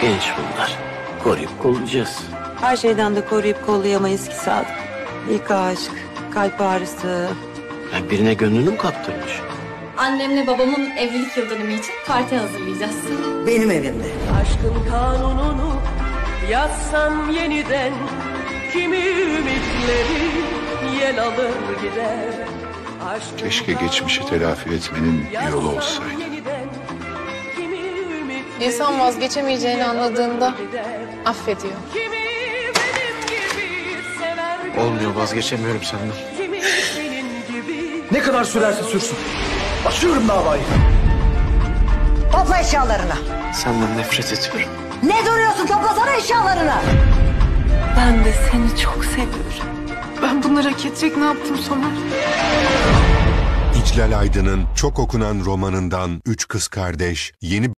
Genç bunlar. Koruyup kollayacağız. Her şeyden de koruyup kollayamayız ki Sadık. İlk aşk, kalp ağrısı. Ya birine gönlünü mü kaptırmış? Annemle babamın evlilik yıldönümü için parti hazırlayacağız. Benim evimde. Aşkın kanununu yazsam yeniden Kimi ümitleri yel alır gider Aşkın Keşke geçmişi telafi etmenin bir yolu olsaydı. İnsan vazgeçemeyeceğini anladığında affediyor. Olmuyor vazgeçemiyorum senden. Ne kadar sürerse sürsün. Başlıyorum davayı. Topla eşyalarını. Senden nefret ediyorum. Ne duruyorsun? Toplasana eşyalarını. Ben de seni çok seviyorum. Ben bunları hak edecek ne yaptım Somer? İclal Aydın'ın çok okunan romanından Üç Kız Kardeş yeni